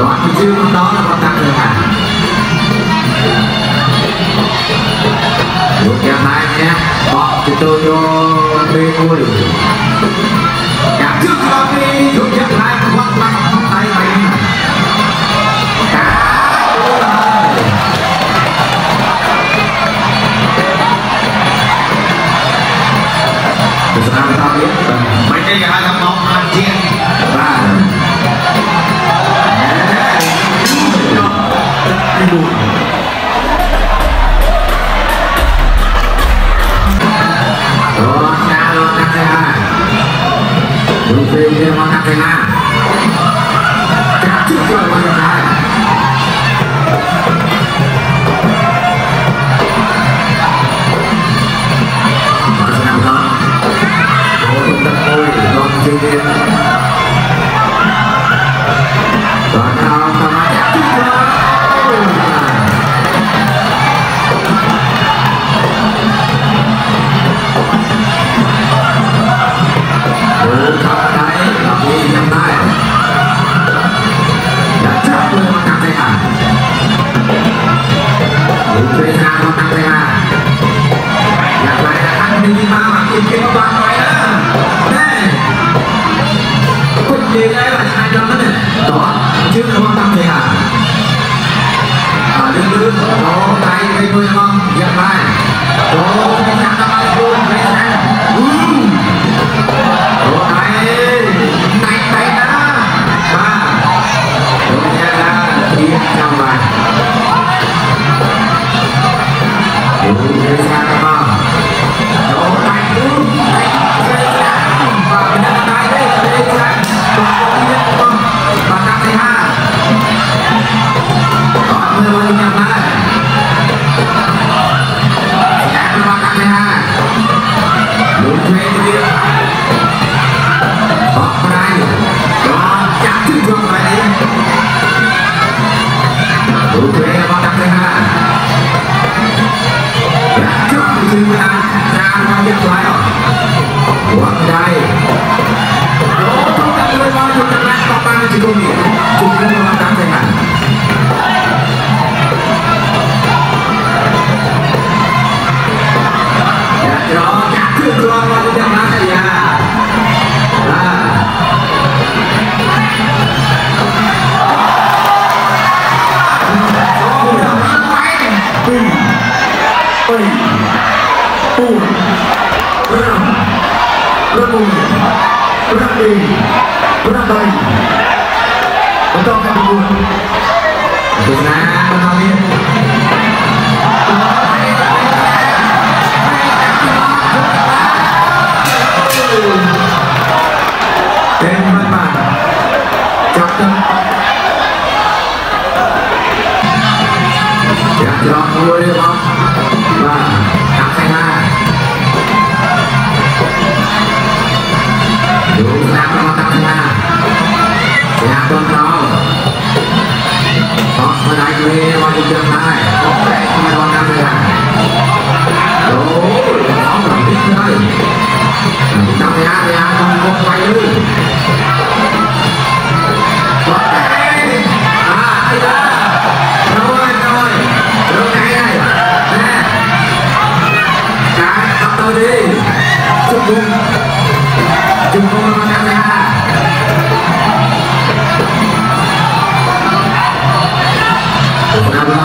đó mình chưa con đó là con tăng rồi à một nhà mai nhé bọn tôi cho bên vui. Trước đó đi Ukraine Macarena. Capture điều kiện các bạn nói á đây quỳnh là hai trăm đó đó chứ không quan tâm gì à à đứng đứng đó tay cây không dẹp lại đó cái sang tâm luôn cái sang Wangdai, lo tuh nggak boleh maju karena papa ngejigo nih, jadi nggak mau. cùng Ram Ram mùi Ram đi. Ram bay. Bóng cao cao buồn Đúng là bóng cao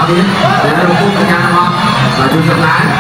tiến đến đầu cung nhà năm và trung tâm lái